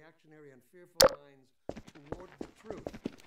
reactionary and fearful minds toward the truth,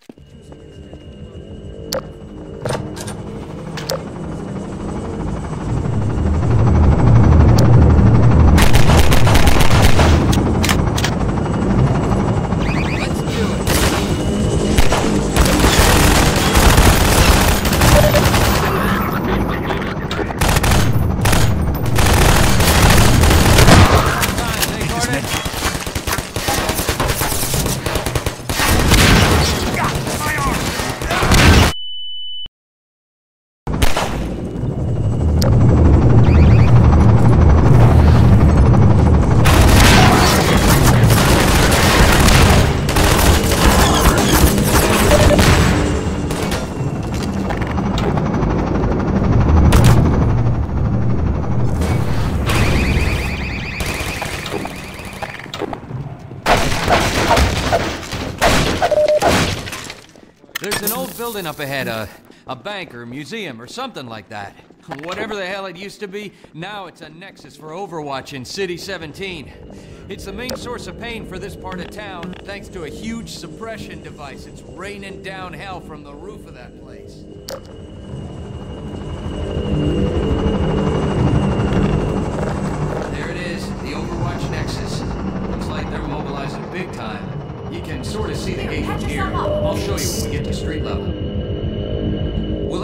building up ahead, a, a bank or a museum or something like that. Whatever the hell it used to be, now it's a nexus for Overwatch in City 17. It's the main source of pain for this part of town, thanks to a huge suppression device. It's raining down hell from the roof of that place. There it is, the Overwatch Nexus. Looks like they're mobilizing big time. You can sort of see the gate from here. I'll show you when we get to street level.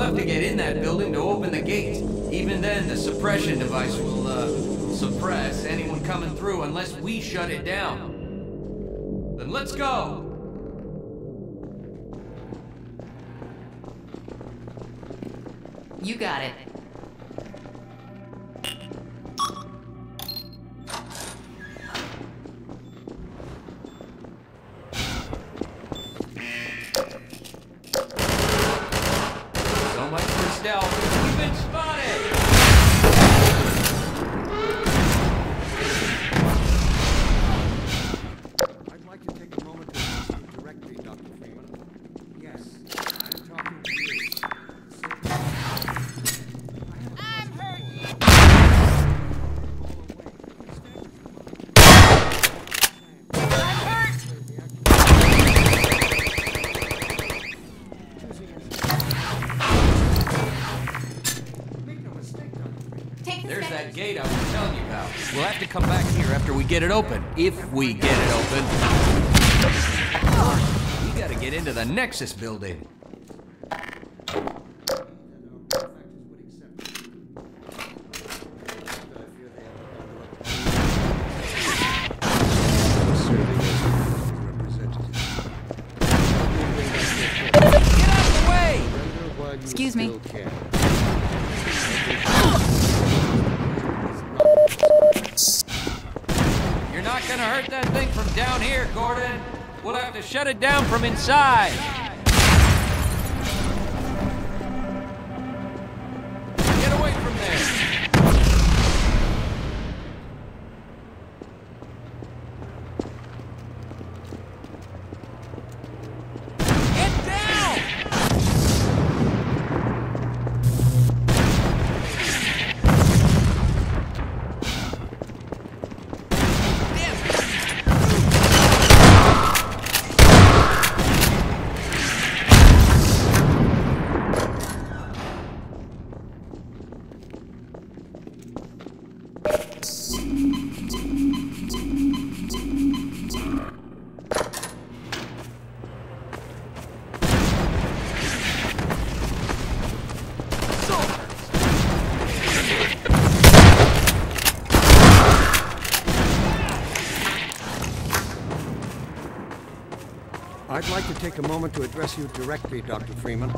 Have to get in that building to open the gate. Even then, the suppression device will, uh, suppress anyone coming through unless we shut it down. Then let's go! You got it. Gate I was telling you about. We'll have to come back here after we get it open. If we get it open. We gotta get into the Nexus building. Shut it down from inside. I'd like to take a moment to address you directly, Dr. Freeman.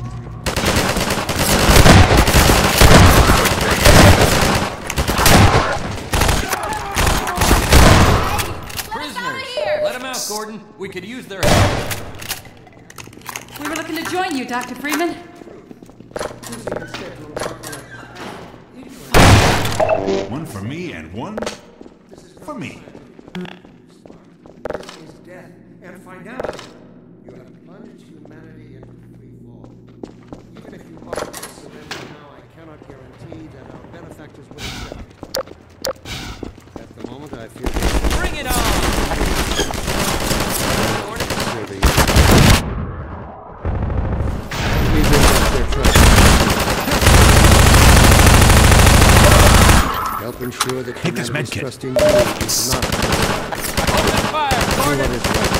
Prisoners! Let them out, Gordon. We could use their help. We were looking to join you, Dr. Freeman. One for me and one for me. This is death and finality. You have plunged humanity into free fall. Even if you offer to surrender now, I cannot guarantee that our benefactors will accept it. At the moment, I feel Bring it on! Ensure that Take this medkit. trust in you is not fire,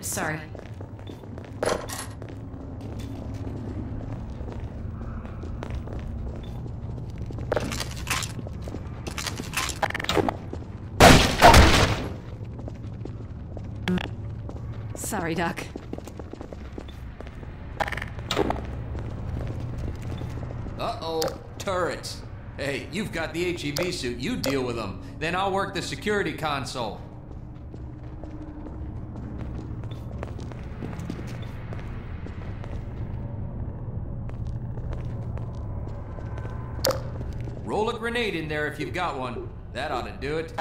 Sorry. Sorry, Doc. Uh-oh, turrets. Hey, you've got the HEV suit. You deal with them. Then I'll work the security console. Roll a grenade in there if you've got one. That ought to do it.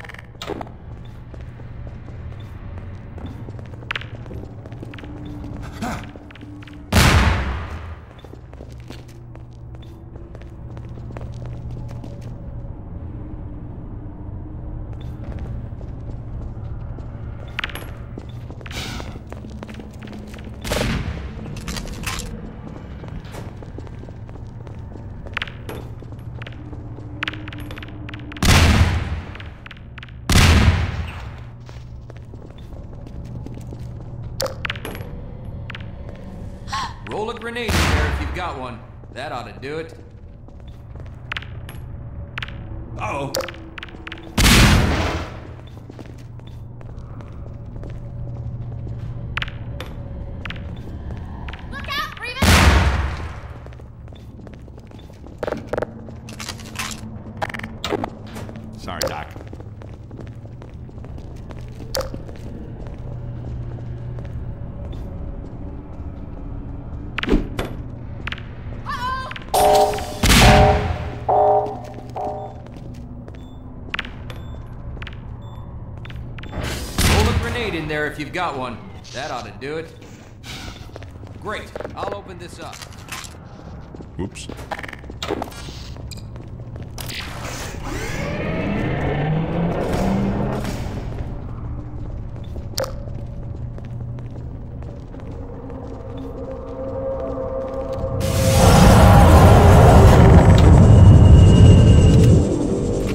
Roll a grenade in there if you've got one. That ought to do it. Uh oh. There if you've got one. That ought to do it. Great. I'll open this up. Oops.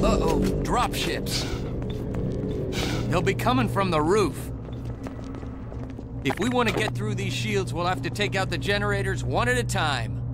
Uh-oh, dropships. They'll be coming from the roof. If we want to get through these shields, we'll have to take out the generators one at a time.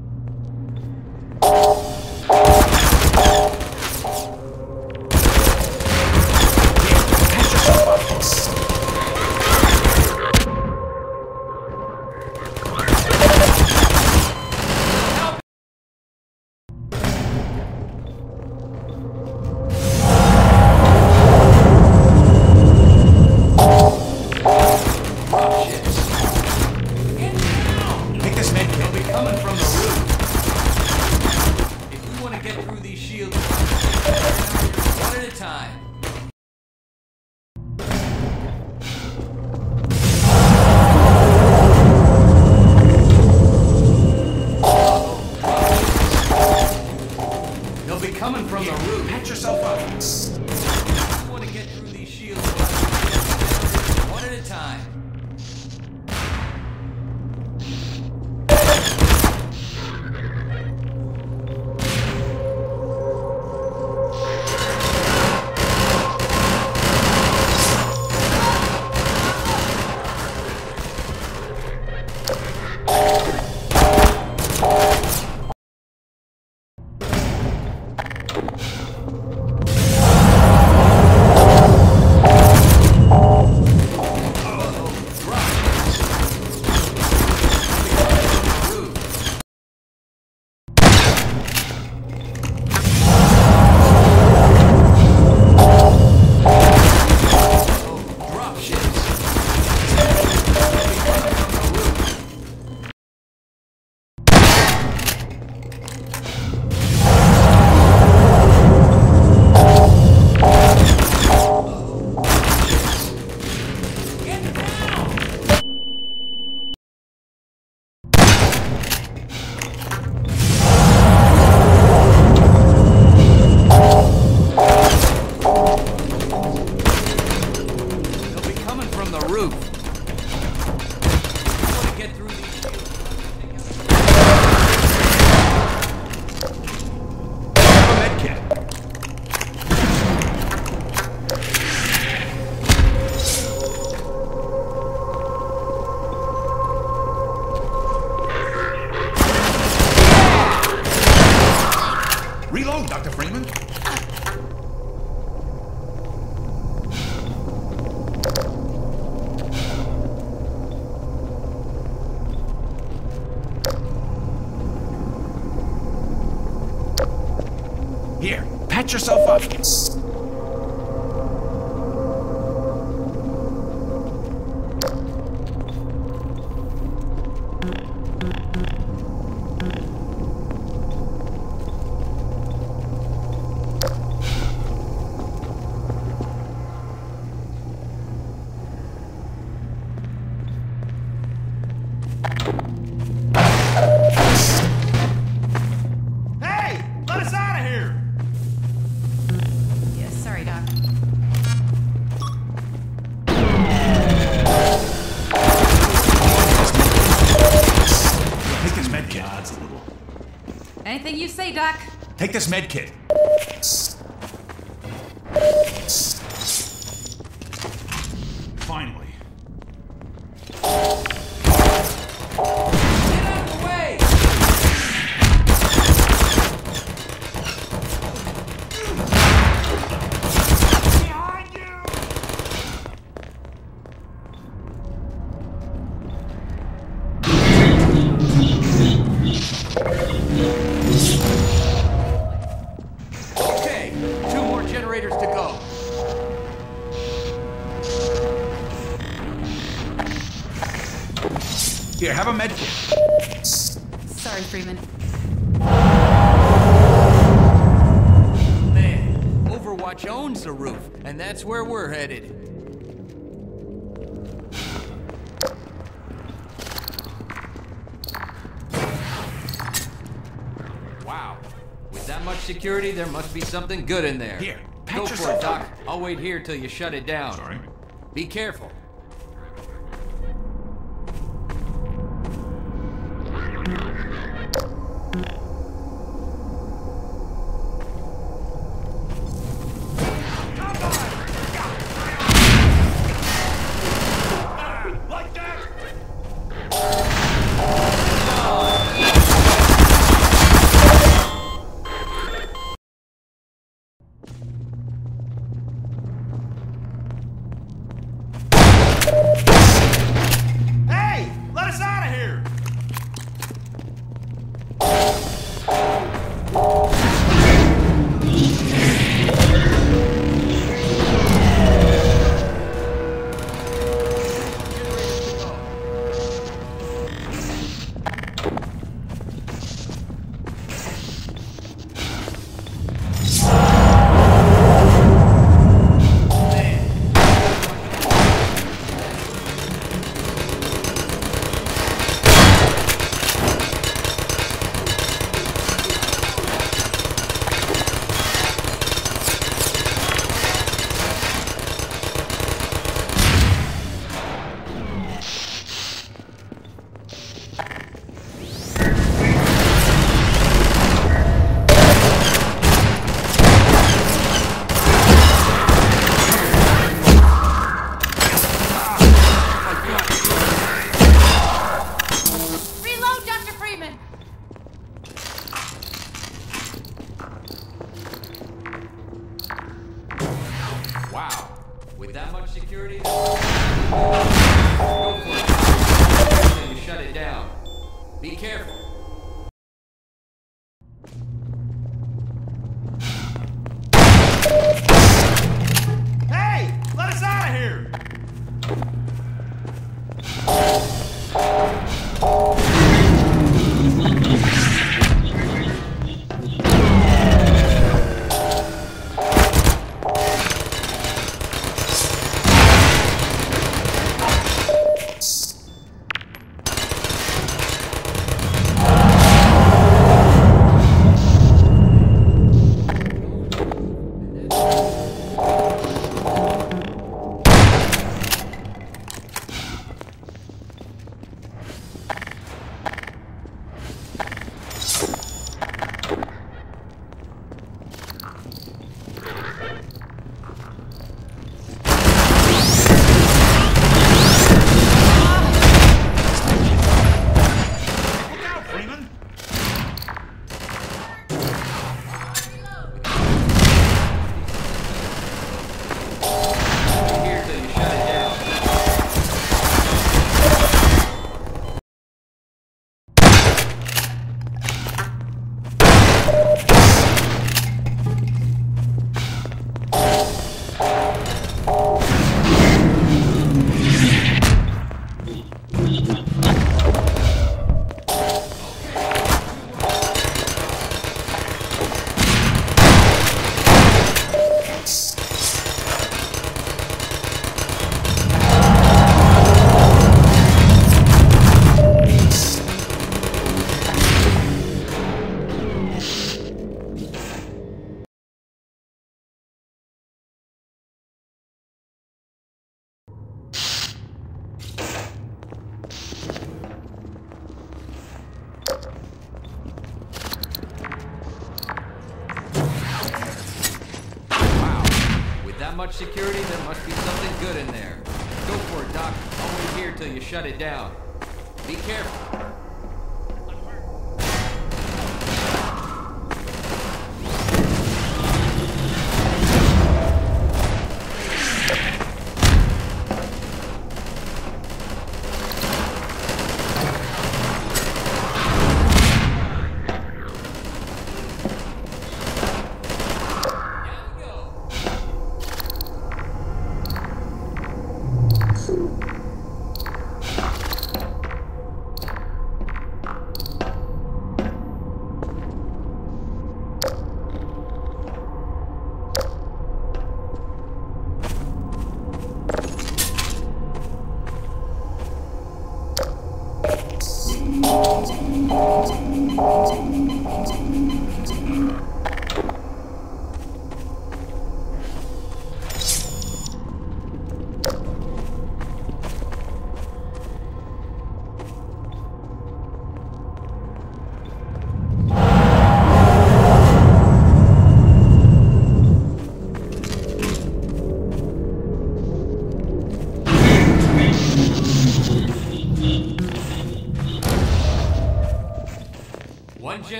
move! Yourself up. Mm. take this med kit. security, there must be something good in there. Here, Go for it, Doc. I'll wait here till you shut it down. Sorry. Be careful. With that much security...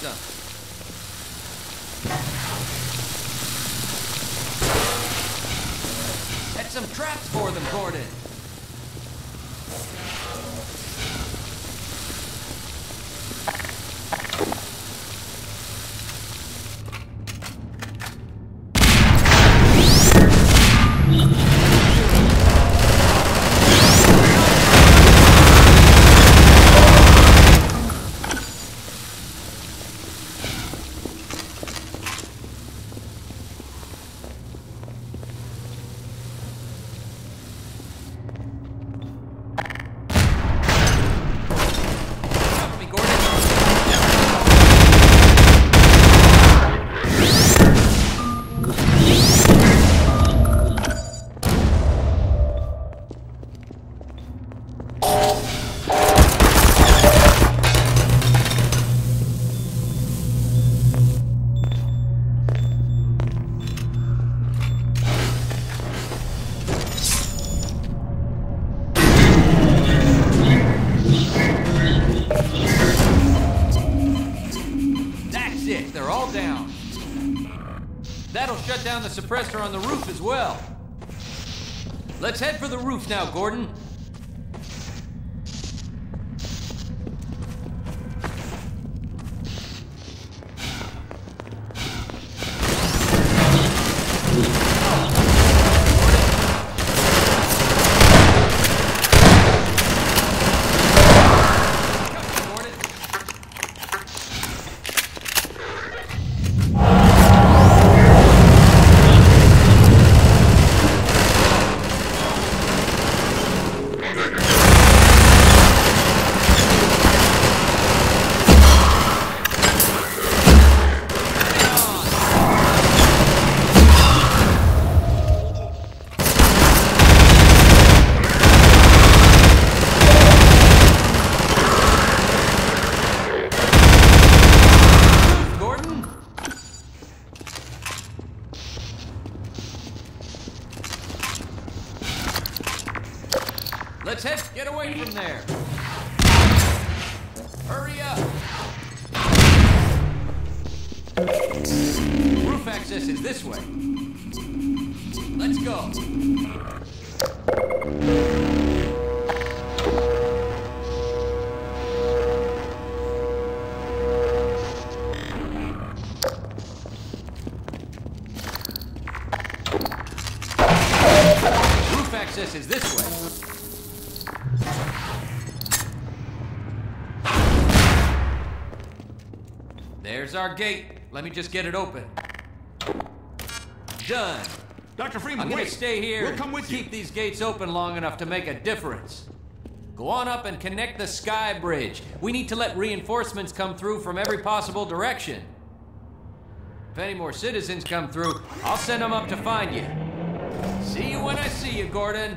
Set some traps for them, Gordon. Suppressor on the roof as well. Let's head for the roof now, Gordon. Gordon. Let's head. Get away from there. Hurry up. Roof access is this way. Let's go. Our gate. Let me just get it open. Done. Dr. Freeman, I'm gonna wait. stay here. We'll come with keep you. these gates open long enough to make a difference. Go on up and connect the sky bridge. We need to let reinforcements come through from every possible direction. If any more citizens come through, I'll send them up to find you. See you when I see you, Gordon.